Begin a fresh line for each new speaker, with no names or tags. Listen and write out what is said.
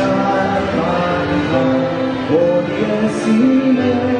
绽放，我的心愿。